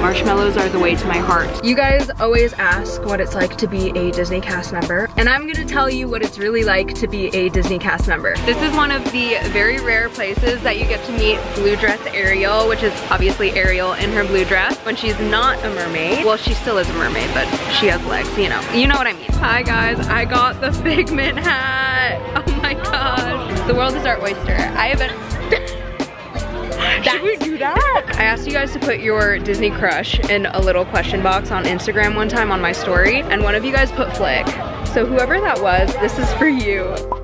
Marshmallows are the way to my heart. You guys always ask what it's like to be a Disney cast member, and I'm gonna tell you what it's really like to be a Disney cast member. This is one of the very rare places that you get to meet blue dress Ariel, which is obviously Ariel in her blue dress when she's not a mermaid. Well, she still is a mermaid, but she has legs, you know. You know what I mean. Hi guys, I got the Figment hat. Oh my gosh. The world is our oyster. I haven't Should we do that? I asked you guys to put your Disney crush in a little question box on Instagram one time on my story, and one of you guys put Flik. So whoever that was, this is for you.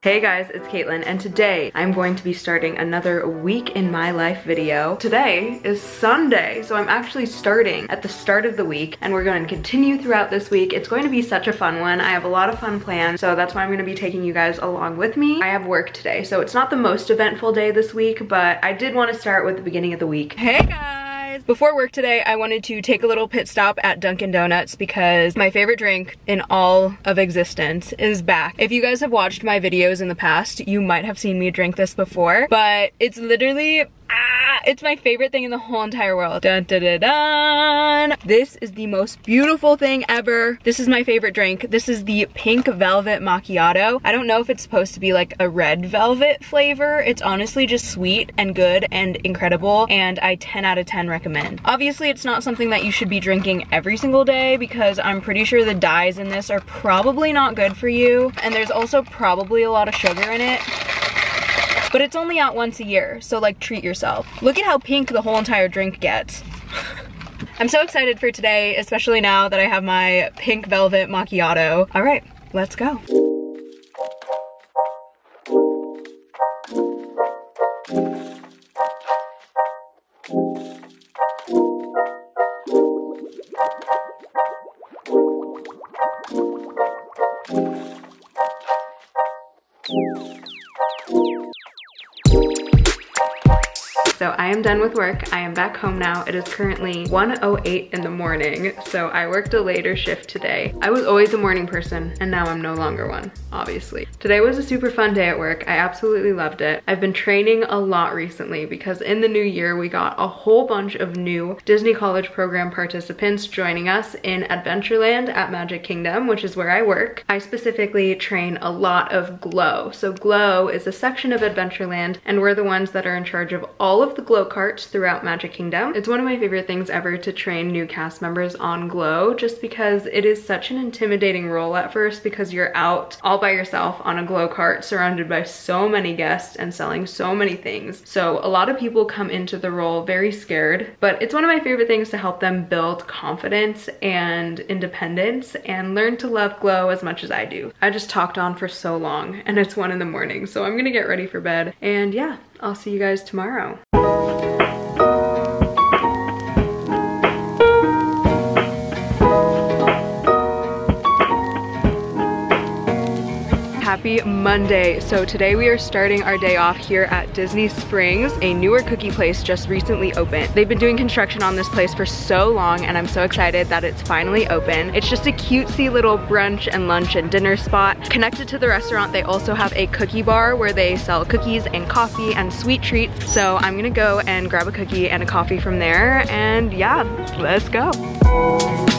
Hey guys, it's Caitlyn, and today I'm going to be starting another week in my life video. Today is Sunday, so I'm actually starting at the start of the week, and we're going to continue throughout this week. It's going to be such a fun one. I have a lot of fun planned, so that's why I'm gonna be taking you guys along with me. I have work today, so it's not the most eventful day this week, but I did want to start with the beginning of the week. Hey guys! Guys. Before work today, I wanted to take a little pit stop at Dunkin' Donuts because my favorite drink in all of existence is back. If you guys have watched my videos in the past, you might have seen me drink this before, but it's literally Ah, it's my favorite thing in the whole entire world. Dun, dun, dun, dun. This is the most beautiful thing ever. This is my favorite drink. This is the pink velvet macchiato. I don't know if it's supposed to be like a red velvet flavor. It's honestly just sweet and good and incredible and I 10 out of 10 recommend. Obviously it's not something that you should be drinking every single day because I'm pretty sure the dyes in this are probably not good for you and there's also probably a lot of sugar in it. But it's only out once a year, so like treat yourself. Look at how pink the whole entire drink gets. I'm so excited for today, especially now that I have my pink velvet macchiato. All right, let's go. So I am done with work. I am back home now. It is currently 1.08 in the morning. So I worked a later shift today. I was always a morning person and now I'm no longer one, obviously. Today was a super fun day at work. I absolutely loved it. I've been training a lot recently because in the new year, we got a whole bunch of new Disney College Program participants joining us in Adventureland at Magic Kingdom, which is where I work. I specifically train a lot of GLOW. So GLOW is a section of Adventureland and we're the ones that are in charge of all of of the glow carts throughout Magic Kingdom. It's one of my favorite things ever to train new cast members on glow just because it is such an intimidating role at first because you're out all by yourself on a glow cart surrounded by so many guests and selling so many things. So a lot of people come into the role very scared, but it's one of my favorite things to help them build confidence and independence and learn to love glow as much as I do. I just talked on for so long and it's one in the morning, so I'm gonna get ready for bed. And yeah, I'll see you guys tomorrow. Happy Monday. So today we are starting our day off here at Disney Springs, a newer cookie place just recently opened. They've been doing construction on this place for so long and I'm so excited that it's finally open. It's just a cutesy little brunch and lunch and dinner spot. Connected to the restaurant, they also have a cookie bar where they sell cookies and coffee and sweet treats. So I'm gonna go and grab a cookie and a coffee from there and yeah, let's go.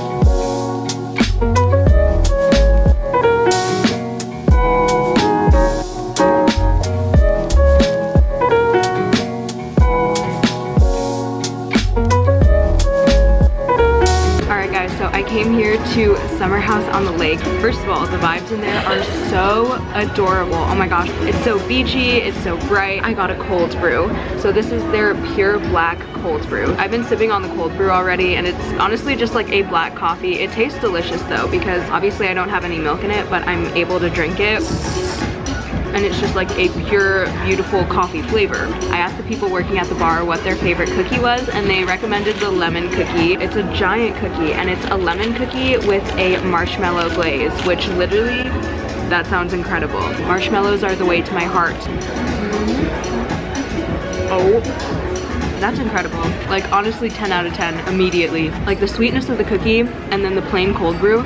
Came here to Summer House on the Lake. First of all, the vibes in there are so adorable. Oh my gosh, it's so beachy, it's so bright. I got a cold brew. So this is their pure black cold brew. I've been sipping on the cold brew already and it's honestly just like a black coffee. It tastes delicious though because obviously I don't have any milk in it, but I'm able to drink it and it's just like a pure, beautiful coffee flavor. I asked the people working at the bar what their favorite cookie was and they recommended the lemon cookie. It's a giant cookie and it's a lemon cookie with a marshmallow glaze, which literally, that sounds incredible. Marshmallows are the way to my heart. Oh, that's incredible. Like honestly 10 out of 10 immediately. Like the sweetness of the cookie and then the plain cold brew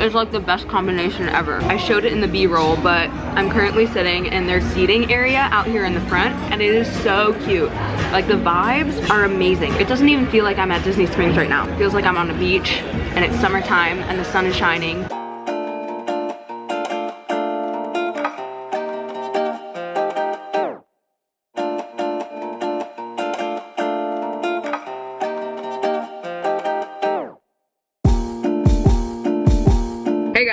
is like the best combination ever. I showed it in the B-roll, but I'm currently sitting in their seating area out here in the front, and it is so cute. Like the vibes are amazing. It doesn't even feel like I'm at Disney Springs right now. It feels like I'm on a beach, and it's summertime, and the sun is shining.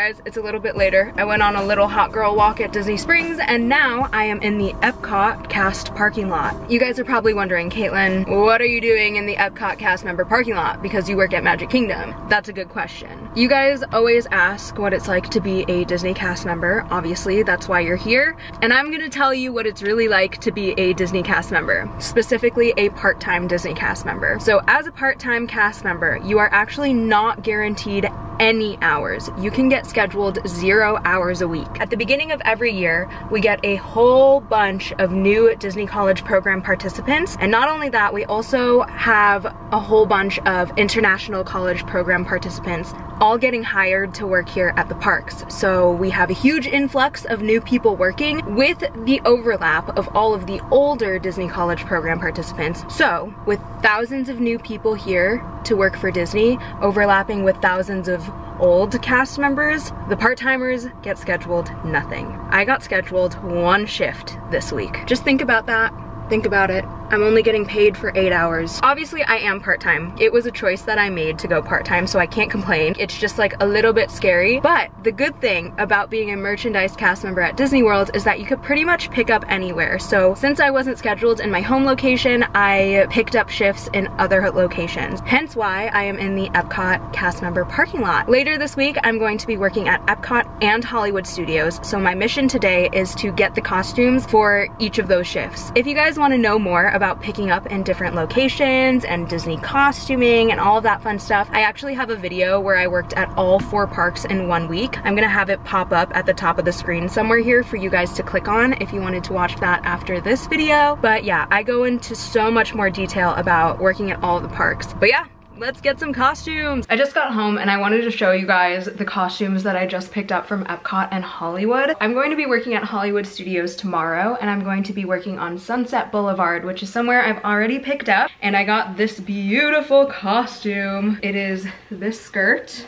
Guys, it's a little bit later. I went on a little hot girl walk at Disney Springs and now I am in the Epcot cast parking lot. You guys are probably wondering, Caitlyn, what are you doing in the Epcot cast member parking lot because you work at Magic Kingdom? That's a good question. You guys always ask what it's like to be a Disney cast member. Obviously, that's why you're here. And I'm gonna tell you what it's really like to be a Disney cast member, specifically a part-time Disney cast member. So as a part-time cast member, you are actually not guaranteed any hours. You can get scheduled zero hours a week. At the beginning of every year, we get a whole bunch of new Disney College Program participants. And not only that, we also have a whole bunch of International College Program participants all getting hired to work here at the parks. So we have a huge influx of new people working with the overlap of all of the older Disney College Program participants. So with thousands of new people here to work for Disney, overlapping with thousands of old cast members, the part-timers get scheduled nothing. I got scheduled one shift this week. Just think about that. Think about it. I'm only getting paid for eight hours. Obviously I am part-time. It was a choice that I made to go part-time so I can't complain. It's just like a little bit scary. But the good thing about being a merchandise cast member at Disney World is that you could pretty much pick up anywhere. So since I wasn't scheduled in my home location, I picked up shifts in other locations. Hence why I am in the Epcot cast member parking lot. Later this week, I'm going to be working at Epcot and Hollywood Studios. So my mission today is to get the costumes for each of those shifts. If you guys want to know more about picking up in different locations and Disney costuming and all of that fun stuff. I actually have a video where I worked at all four parks in one week. I'm gonna have it pop up at the top of the screen somewhere here for you guys to click on if you wanted to watch that after this video. But yeah, I go into so much more detail about working at all the parks. But yeah, let's get some costumes. I just got home and I wanted to show you guys the costumes that I just picked up from Epcot and Hollywood. I'm going to be working at Hollywood Studios tomorrow and I'm going to be working on Sunset Boulevard, which is somewhere I've already picked up. And I got this beautiful costume. It is this skirt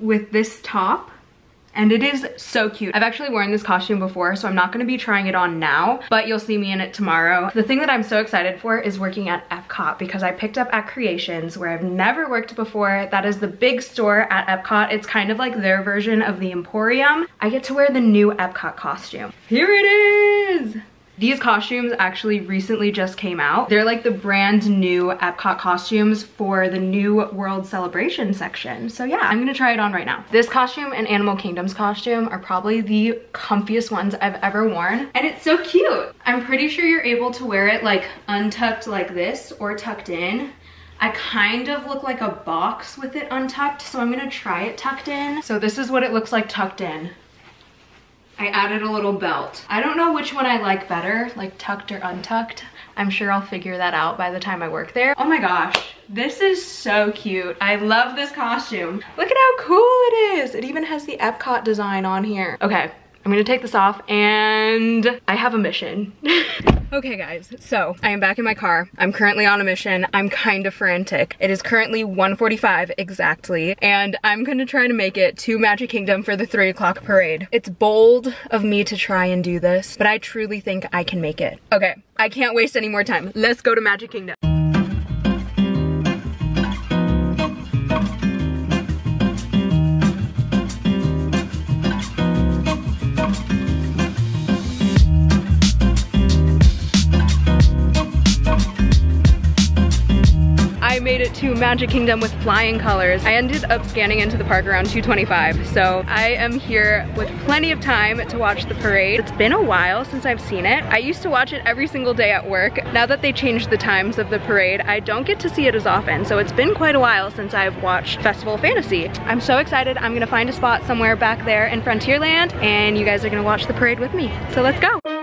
with this top and it is so cute. I've actually worn this costume before, so I'm not gonna be trying it on now, but you'll see me in it tomorrow. The thing that I'm so excited for is working at Epcot because I picked up at Creations where I've never worked before. That is the big store at Epcot. It's kind of like their version of the Emporium. I get to wear the new Epcot costume. Here it is! These costumes actually recently just came out. They're like the brand new Epcot costumes for the new World Celebration section. So yeah, I'm gonna try it on right now. This costume and Animal Kingdom's costume are probably the comfiest ones I've ever worn. And it's so cute. I'm pretty sure you're able to wear it like untucked like this or tucked in. I kind of look like a box with it untucked, so I'm gonna try it tucked in. So this is what it looks like tucked in. I added a little belt. I don't know which one I like better, like tucked or untucked. I'm sure I'll figure that out by the time I work there. Oh my gosh, this is so cute. I love this costume. Look at how cool it is. It even has the Epcot design on here. Okay, I'm gonna take this off and I have a mission. okay guys, so I am back in my car. I'm currently on a mission. I'm kind of frantic. It is currently 1.45 exactly and I'm gonna try to make it to Magic Kingdom for the three o'clock parade. It's bold of me to try and do this, but I truly think I can make it. Okay, I can't waste any more time. Let's go to Magic Kingdom. Made it to Magic Kingdom with flying colors. I ended up scanning into the park around 225, so I am here with plenty of time to watch the parade. It's been a while since I've seen it. I used to watch it every single day at work. Now that they changed the times of the parade, I don't get to see it as often, so it's been quite a while since I've watched Festival Fantasy. I'm so excited. I'm gonna find a spot somewhere back there in Frontierland, and you guys are gonna watch the parade with me. So let's go.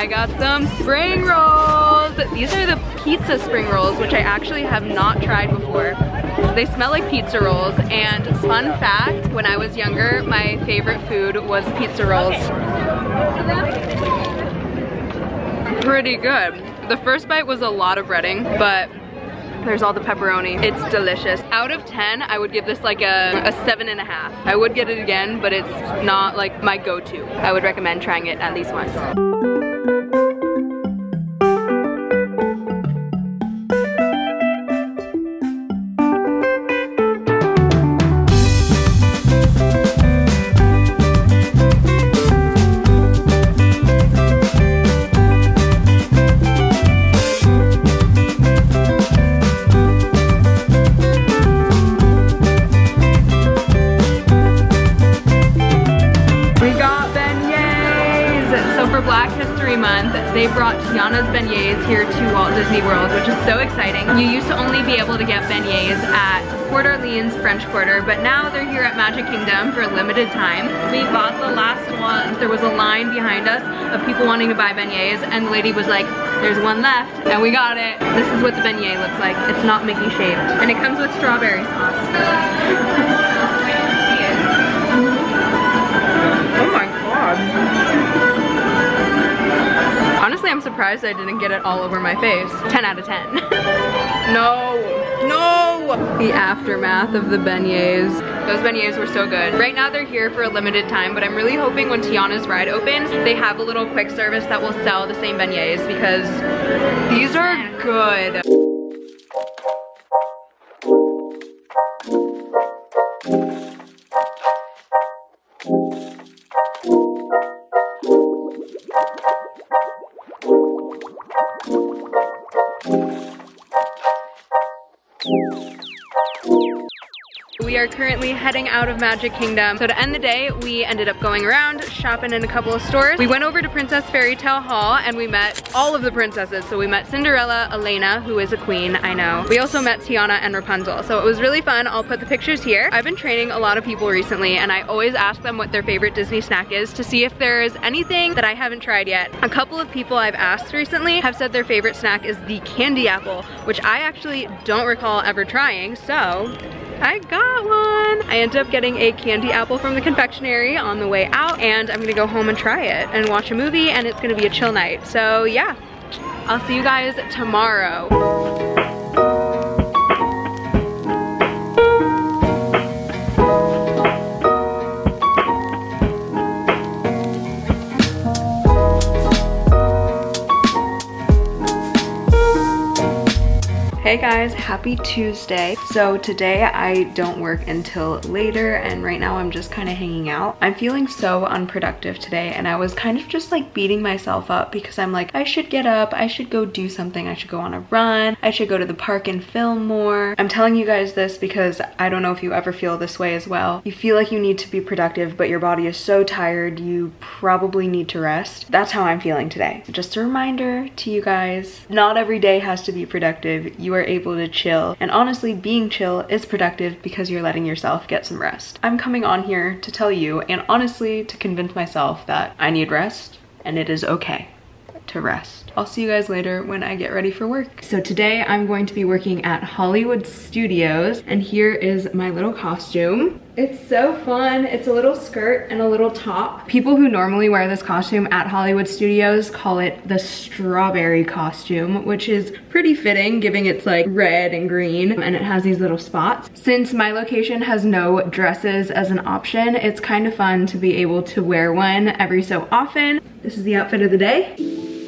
I got some spring rolls. These are the pizza spring rolls, which I actually have not tried before. They smell like pizza rolls and fun fact, when I was younger, my favorite food was pizza rolls. Pretty good. The first bite was a lot of breading, but there's all the pepperoni. It's delicious. Out of 10, I would give this like a, a seven and a half. I would get it again, but it's not like my go-to. I would recommend trying it at least once. Beignets, and the lady was like, there's one left, and we got it. This is what the beignet looks like. It's not Mickey shaped, and it comes with strawberry sauce. oh my god. Honestly, I'm surprised I didn't get it all over my face. 10 out of 10. no, no! The aftermath of the beignets. Those beignets were so good. Right now they're here for a limited time, but I'm really hoping when Tiana's ride opens, they have a little quick service that will sell the same beignets because these are good. Currently heading out of Magic Kingdom. So to end the day, we ended up going around, shopping in a couple of stores. We went over to Princess Fairy Tale Hall and we met all of the princesses. So we met Cinderella, Elena, who is a queen, I know. We also met Tiana and Rapunzel. So it was really fun. I'll put the pictures here. I've been training a lot of people recently and I always ask them what their favorite Disney snack is to see if there is anything that I haven't tried yet. A couple of people I've asked recently have said their favorite snack is the candy apple, which I actually don't recall ever trying. So I got one. I ended up getting a candy apple from the confectionery on the way out and I'm gonna go home and try it and watch a movie and it's gonna be a chill night. So yeah, I'll see you guys tomorrow. Hey guys, happy Tuesday. So today I don't work until later and right now I'm just kind of hanging out. I'm feeling so unproductive today and I was kind of just like beating myself up because I'm like, I should get up, I should go do something, I should go on a run, I should go to the park and film more. I'm telling you guys this because I don't know if you ever feel this way as well. You feel like you need to be productive but your body is so tired you probably need to rest. That's how I'm feeling today. Just a reminder to you guys, not every day has to be productive. You are are able to chill. And honestly, being chill is productive because you're letting yourself get some rest. I'm coming on here to tell you and honestly to convince myself that I need rest and it is okay to rest. I'll see you guys later when I get ready for work. So today I'm going to be working at Hollywood Studios and here is my little costume. It's so fun. It's a little skirt and a little top. People who normally wear this costume at Hollywood Studios call it the strawberry costume, which is pretty fitting, giving it's like red and green, and it has these little spots. Since my location has no dresses as an option, it's kind of fun to be able to wear one every so often. This is the outfit of the day.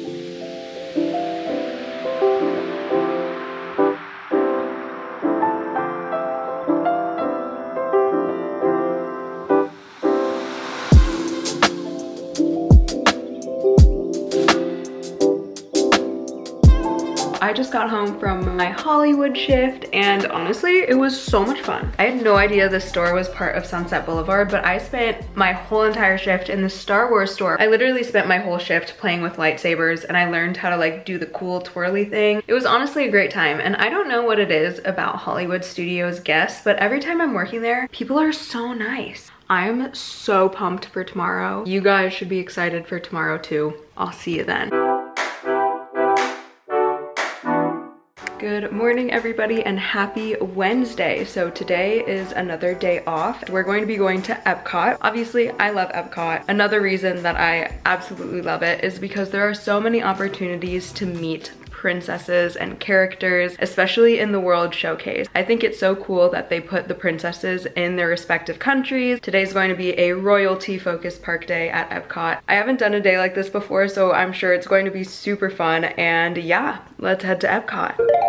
I just got home from my Hollywood shift and honestly, it was so much fun. I had no idea this store was part of Sunset Boulevard, but I spent my whole entire shift in the Star Wars store. I literally spent my whole shift playing with lightsabers and I learned how to like do the cool twirly thing. It was honestly a great time and I don't know what it is about Hollywood Studios guests, but every time I'm working there, people are so nice. I am so pumped for tomorrow. You guys should be excited for tomorrow too. I'll see you then. Good morning everybody and happy Wednesday. So today is another day off. We're going to be going to Epcot. Obviously I love Epcot. Another reason that I absolutely love it is because there are so many opportunities to meet princesses and characters, especially in the World Showcase. I think it's so cool that they put the princesses in their respective countries. Today's going to be a royalty focused park day at Epcot. I haven't done a day like this before, so I'm sure it's going to be super fun. And yeah, let's head to Epcot.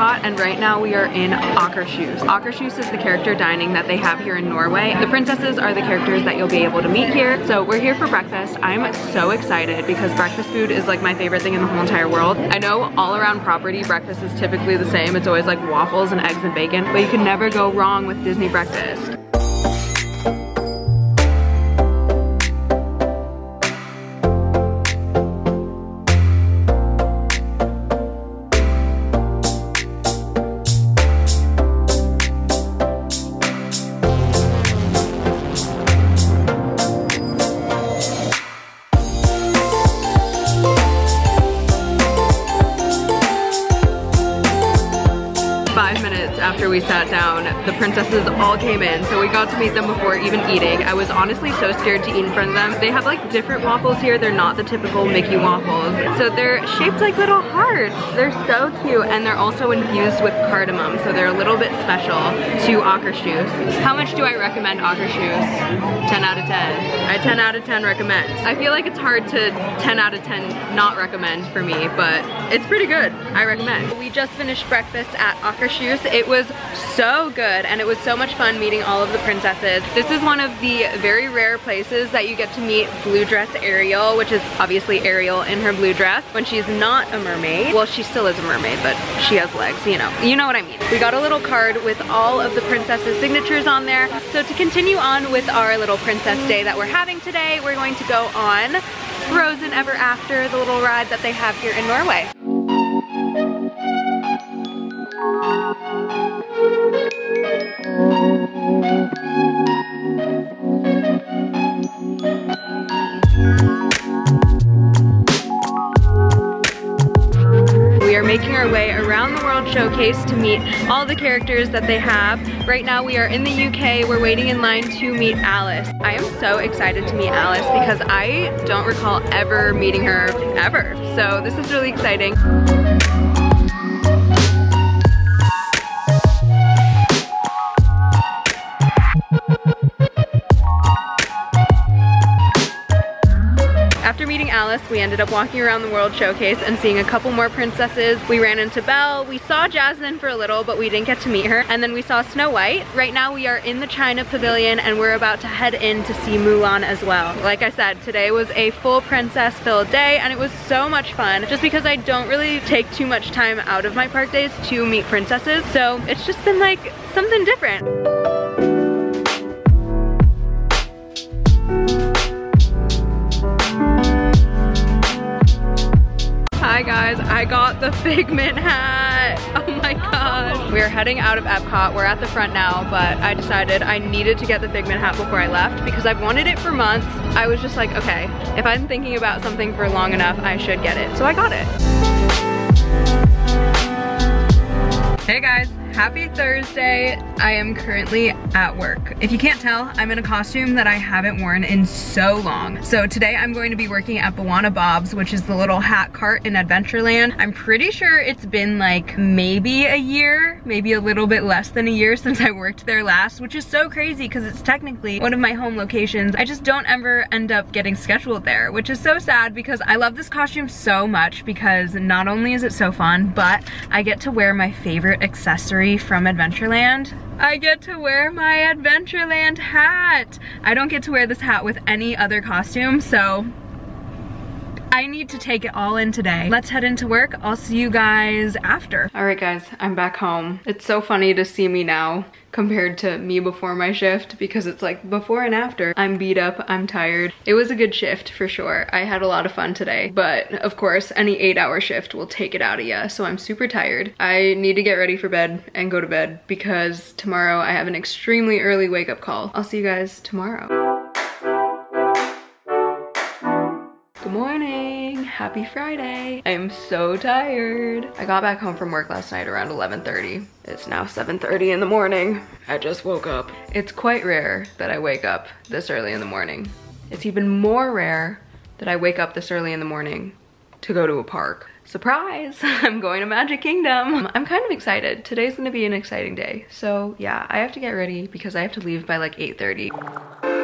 Epcot and right now we are in Akershus. Akershus is the character dining that they have here in Norway. The princesses are the characters that you'll be able to meet here. So we're here for breakfast. I'm so excited because breakfast food is like my favorite thing in the whole entire world. I know all around property breakfast is typically the same. It's always like waffles and eggs and bacon, but you can never go wrong with Disney breakfast. After we sat down, the princesses all came in, so we got to meet them before even eating. I was honestly so scared to eat in front of them. They have like different waffles here. They're not the typical Mickey waffles. So they're shaped like little hearts. They're so cute, and they're also infused with cardamom, so they're a little bit special to Akershus. How much do I recommend Akershus? 10 out of 10. I 10 out of 10 recommend. I feel like it's hard to 10 out of 10 not recommend for me, but it's pretty good. I recommend. We just finished breakfast at Akershus. It was so good and it was so much fun meeting all of the princesses. This is one of the very rare places that you get to meet blue dress Ariel, which is obviously Ariel in her blue dress when she's not a mermaid. Well, she still is a mermaid, but she has legs, you know. You know what I mean. We got a little card with all of the princesses signatures on there. So to continue on with our little princess day that we're having today, we're going to go on Frozen Ever After, the little ride that they have here in Norway. We are making our way around the World Showcase to meet all the characters that they have. Right now we are in the UK, we're waiting in line to meet Alice. I am so excited to meet Alice because I don't recall ever meeting her ever. So this is really exciting. Alice, we ended up walking around the World Showcase and seeing a couple more princesses. We ran into Belle. We saw Jasmine for a little, but we didn't get to meet her. And then we saw Snow White. Right now we are in the China Pavilion and we're about to head in to see Mulan as well. Like I said, today was a full princess filled day and it was so much fun just because I don't really take too much time out of my park days to meet princesses. So it's just been like something different. I got the Figment hat. Oh my god. We're heading out of Epcot. We're at the front now, but I decided I needed to get the Figment hat before I left because I've wanted it for months. I was just like, okay, if I'm thinking about something for long enough, I should get it. So I got it. Hey guys, Happy Thursday. I am currently at work. If you can't tell, I'm in a costume that I haven't worn in so long. So today I'm going to be working at Bwana Bob's, which is the little hat cart in Adventureland. I'm pretty sure it's been like maybe a year, maybe a little bit less than a year since I worked there last, which is so crazy because it's technically one of my home locations. I just don't ever end up getting scheduled there, which is so sad because I love this costume so much because not only is it so fun, but I get to wear my favorite accessory from Adventureland. I get to wear my Adventureland hat. I don't get to wear this hat with any other costume, so I need to take it all in today. Let's head into work. I'll see you guys after. All right guys, I'm back home. It's so funny to see me now compared to me before my shift because it's like before and after. I'm beat up, I'm tired. It was a good shift for sure. I had a lot of fun today, but of course any eight hour shift will take it out of you. So I'm super tired. I need to get ready for bed and go to bed because tomorrow I have an extremely early wake up call. I'll see you guys tomorrow. Good morning, happy Friday. I am so tired. I got back home from work last night around 11.30. It's now 7.30 in the morning. I just woke up. It's quite rare that I wake up this early in the morning. It's even more rare that I wake up this early in the morning to go to a park. Surprise, I'm going to Magic Kingdom. I'm kind of excited. Today's gonna be an exciting day. So yeah, I have to get ready because I have to leave by like 8.30.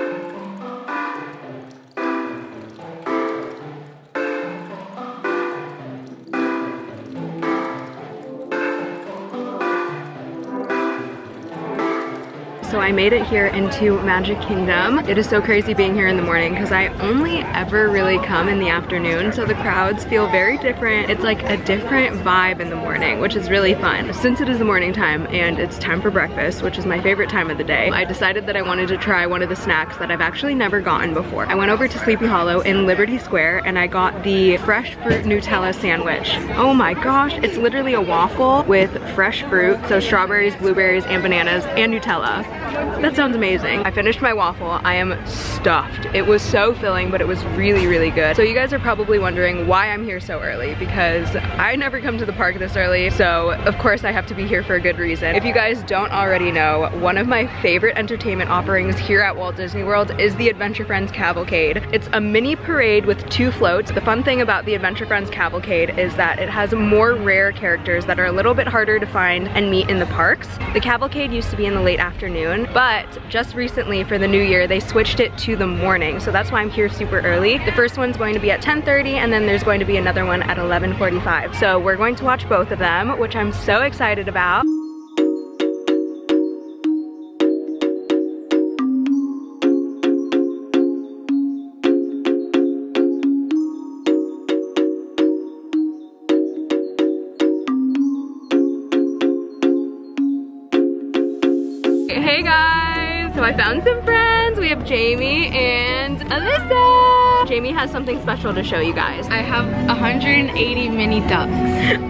So I made it here into Magic Kingdom. It is so crazy being here in the morning because I only ever really come in the afternoon. So the crowds feel very different. It's like a different vibe in the morning, which is really fun. Since it is the morning time and it's time for breakfast, which is my favorite time of the day, I decided that I wanted to try one of the snacks that I've actually never gotten before. I went over to Sleepy Hollow in Liberty Square and I got the fresh fruit Nutella sandwich. Oh my gosh, it's literally a waffle with fresh fruit. So strawberries, blueberries, and bananas and Nutella. That sounds amazing. I finished my waffle. I am stuffed. It was so filling, but it was really, really good. So you guys are probably wondering why I'm here so early because I never come to the park this early. So of course I have to be here for a good reason. If you guys don't already know, one of my favorite entertainment offerings here at Walt Disney World is the Adventure Friends Cavalcade. It's a mini parade with two floats. The fun thing about the Adventure Friends Cavalcade is that it has more rare characters that are a little bit harder to find and meet in the parks. The Cavalcade used to be in the late afternoon but just recently for the new year, they switched it to the morning. So that's why I'm here super early. The first one's going to be at 10.30 and then there's going to be another one at 11.45. So we're going to watch both of them, which I'm so excited about. I found some friends. We have Jammy and Alyssa. Jammy has something special to show you guys. I have 180 mini ducks.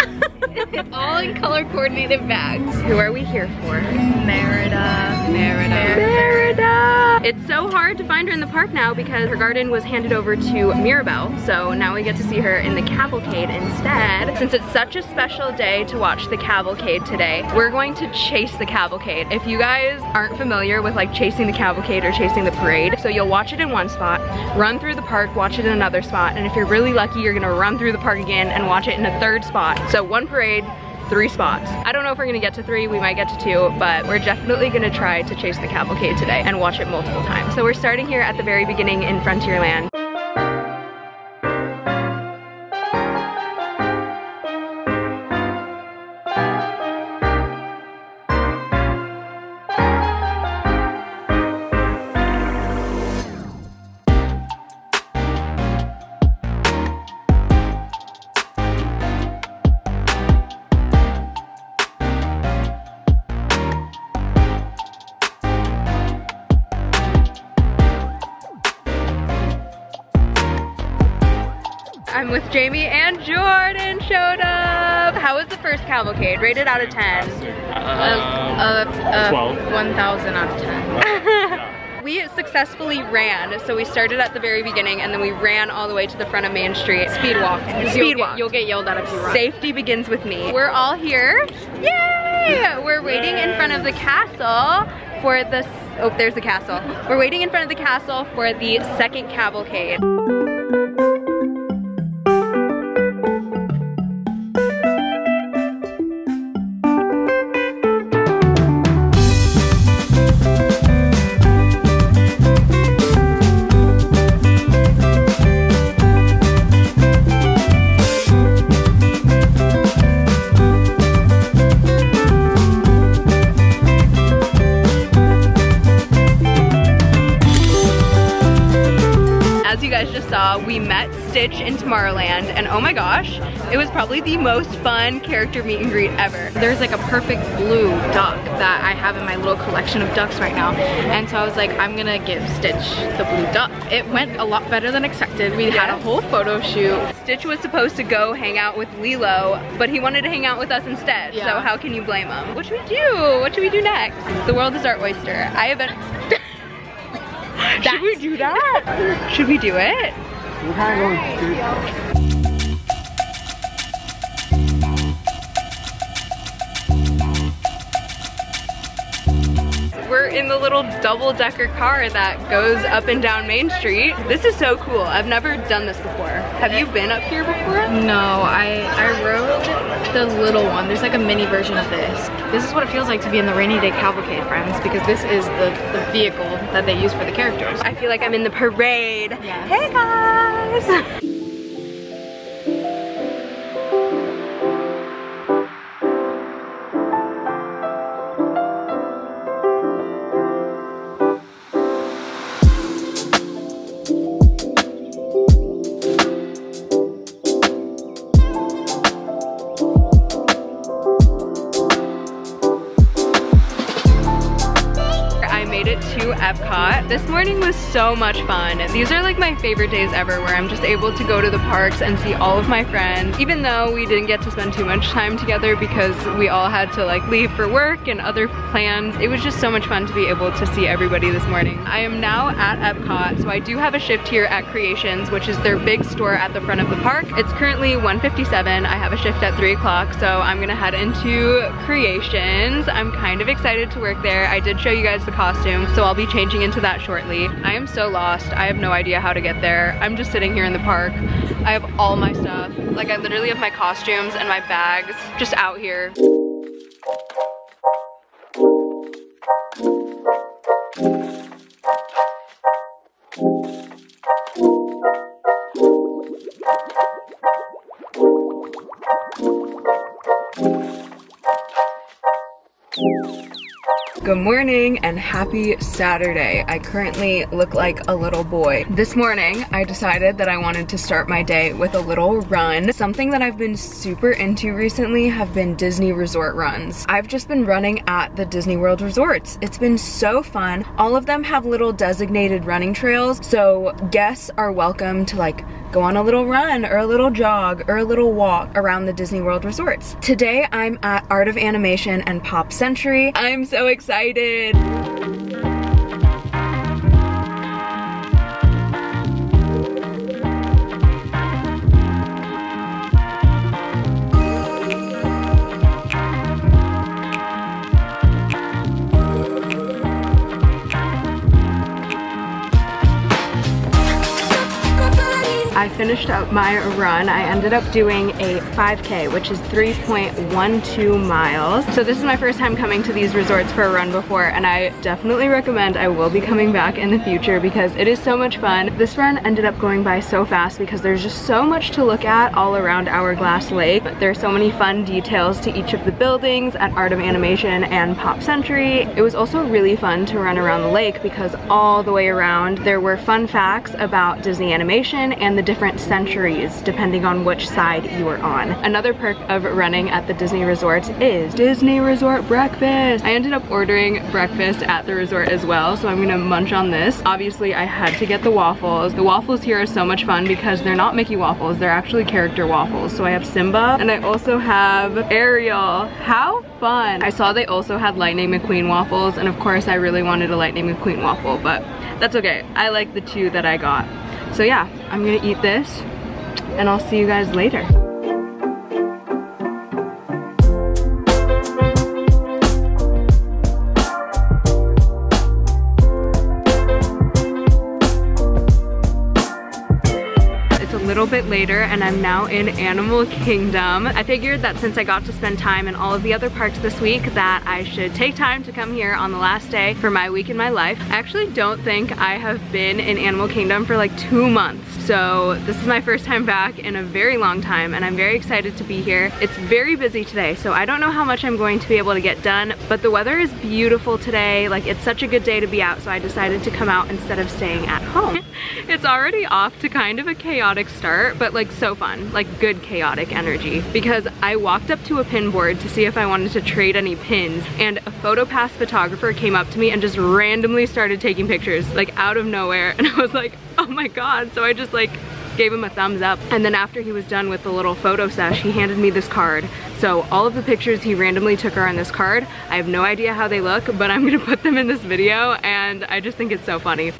All in color coordinated bags. Who are we here for? Merida. Merida. Merida! It's so hard to find her in the park now because her garden was handed over to Mirabel. So now we get to see her in the cavalcade instead. Since it's such a special day to watch the cavalcade today, we're going to chase the cavalcade. If you guys aren't familiar with like chasing the cavalcade or chasing the parade, so you'll watch it in one spot, run through the park, watch it in another spot, and if you're really lucky, you're gonna run through the park again and watch it in a third spot. So one parade, three spots. I don't know if we're gonna get to three, we might get to two, but we're definitely gonna try to chase the cavalcade today and watch it multiple times. So we're starting here at the very beginning in Frontierland. Cavalcade? Rated out of 10. Uh, uh, 12. 1,000 out of 10. we successfully ran. So we started at the very beginning and then we ran all the way to the front of Main Street. Speed walk. Speed walk. You'll get yelled at if you run. Safety begins with me. We're all here. Yay! We're waiting in front of the castle for the, oh, there's the castle. We're waiting in front of the castle for the second cavalcade. Stitch in Tomorrowland and oh my gosh, it was probably the most fun character meet and greet ever. There's like a perfect blue duck that I have in my little collection of ducks right now. And so I was like, I'm gonna give Stitch the blue duck. It went a lot better than expected. We yes. had a whole photo shoot. Stitch was supposed to go hang out with Lilo, but he wanted to hang out with us instead. Yeah. So how can you blame him? What should we do? What should we do next? The world is our oyster. I have been should we do that? Should we do it? We're kind of going in the little double-decker car that goes up and down Main Street. This is so cool. I've never done this before. Have you been up here before? No, I, I rode the little one. There's like a mini version of this. This is what it feels like to be in the Rainy Day Cavalcade, friends, because this is the, the vehicle that they use for the characters. I feel like I'm in the parade. Yes. Hey guys! Was so much fun. These are like my favorite days ever where I'm just able to go to the parks and see all of my friends, even though we didn't get to spend too much time together because we all had to like leave for work and other plans. It was just so much fun to be able to see everybody this morning. I am now at Epcot, so I do have a shift here at Creations, which is their big store at the front of the park. It's currently 1.57. I have a shift at 3 o'clock, so I'm gonna head into Creations. I'm kind of excited to work there. I did show you guys the costume, so I'll be changing into that shortly. I am so lost. I have no idea how to get there. I'm just sitting here in the park. I have all my stuff. Like I literally have my costumes and my bags just out here. Good morning and happy Saturday. I currently look like a little boy. This morning, I decided that I wanted to start my day with a little run. Something that I've been super into recently have been Disney resort runs. I've just been running at the Disney World resorts. It's been so fun. All of them have little designated running trails, so guests are welcome to like go on a little run or a little jog or a little walk around the Disney World resorts. Today I'm at Art of Animation and Pop Century. I'm so excited excited. I finished up my run. I ended up doing a 5K, which is 3.12 miles. So this is my first time coming to these resorts for a run before, and I definitely recommend I will be coming back in the future because it is so much fun. This run ended up going by so fast because there's just so much to look at all around Hourglass Lake. There's so many fun details to each of the buildings at Art of Animation and Pop Century. It was also really fun to run around the lake because all the way around there were fun facts about Disney Animation and the different centuries depending on which side you are on. Another perk of running at the Disney resorts is Disney Resort breakfast. I ended up ordering breakfast at the resort as well, so I'm gonna munch on this. Obviously, I had to get the waffles. The waffles here are so much fun because they're not Mickey waffles, they're actually character waffles. So I have Simba and I also have Ariel. How fun. I saw they also had Lightning McQueen waffles and of course I really wanted a Lightning McQueen waffle, but that's okay. I like the two that I got. So yeah, I'm gonna eat this and I'll see you guys later. Little bit later and I'm now in Animal Kingdom. I figured that since I got to spend time in all of the other parks this week that I should take time to come here on the last day for my week in my life. I actually don't think I have been in Animal Kingdom for like two months. So this is my first time back in a very long time and I'm very excited to be here. It's very busy today, so I don't know how much I'm going to be able to get done, but the weather is beautiful today. Like it's such a good day to be out, so I decided to come out instead of staying at home. it's already off to kind of a chaotic start, but like so fun, like good chaotic energy. Because I walked up to a pin board to see if I wanted to trade any pins and a PhotoPass photographer came up to me and just randomly started taking pictures like out of nowhere. And I was like, oh my God. So I just like gave him a thumbs up. And then after he was done with the little photo sesh, he handed me this card. So all of the pictures he randomly took are on this card. I have no idea how they look, but I'm gonna put them in this video and I just think it's so funny.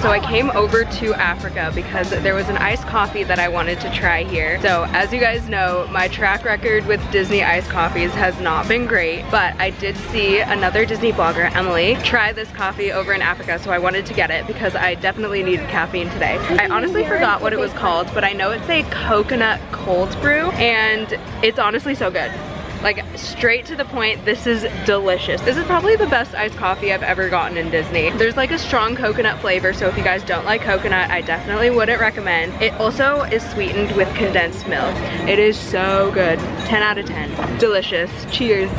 So I came over to Africa because there was an iced coffee that I wanted to try here. So as you guys know, my track record with Disney iced coffees has not been great, but I did see another Disney blogger, Emily, try this coffee over in Africa, so I wanted to get it because I definitely needed caffeine today. I honestly forgot what it was called, but I know it's a coconut cold brew, and it's honestly so good. Like straight to the point, this is delicious. This is probably the best iced coffee I've ever gotten in Disney. There's like a strong coconut flavor, so if you guys don't like coconut, I definitely wouldn't recommend. It also is sweetened with condensed milk. It is so good. 10 out of 10. Delicious. Cheers.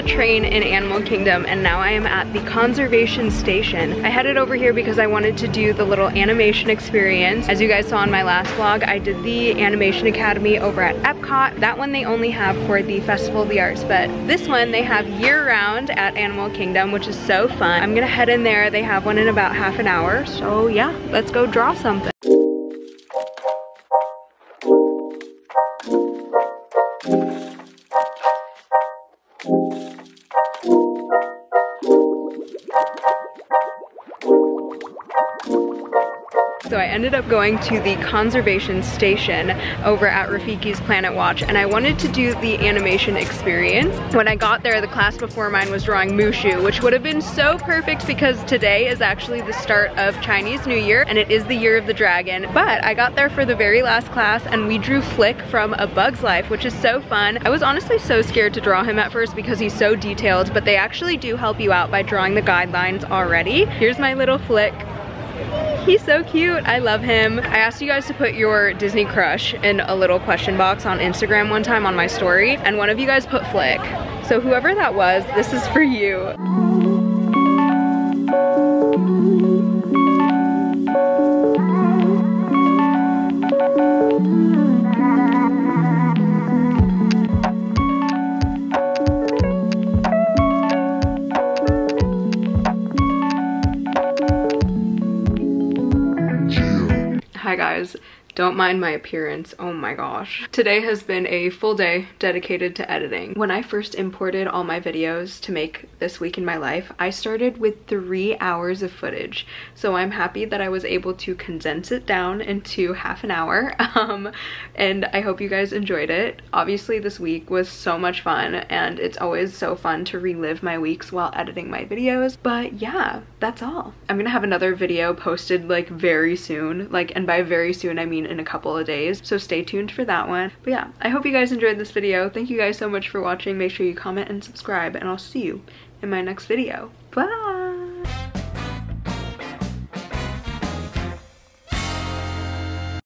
The train in Animal Kingdom and now I am at the conservation station. I headed over here because I wanted to do the little animation experience. As you guys saw in my last vlog, I did the Animation Academy over at Epcot. That one they only have for the Festival of the Arts, but this one they have year round at Animal Kingdom, which is so fun. I'm gonna head in there. They have one in about half an hour. So yeah, let's go draw something. Ended up going to the conservation station over at Rafiki's Planet Watch and I wanted to do the animation experience. When I got there, the class before mine was drawing Mushu, which would have been so perfect because today is actually the start of Chinese New Year and it is the year of the dragon. But I got there for the very last class and we drew Flik from A Bug's Life, which is so fun. I was honestly so scared to draw him at first because he's so detailed, but they actually do help you out by drawing the guidelines already. Here's my little Flik. He's so cute. I love him. I asked you guys to put your Disney crush in a little question box on Instagram one time on my story, and one of you guys put Flik. So whoever that was, this is for you. Don't mind my appearance, oh my gosh. Today has been a full day dedicated to editing. When I first imported all my videos to make this week in my life, I started with three hours of footage. So I'm happy that I was able to condense it down into half an hour. Um, and I hope you guys enjoyed it. Obviously this week was so much fun and it's always so fun to relive my weeks while editing my videos. But yeah, that's all. I'm gonna have another video posted like very soon. Like, and by very soon I mean in a couple of days. So stay tuned for that one. But yeah, I hope you guys enjoyed this video. Thank you guys so much for watching. Make sure you comment and subscribe and I'll see you in my next video. Bye!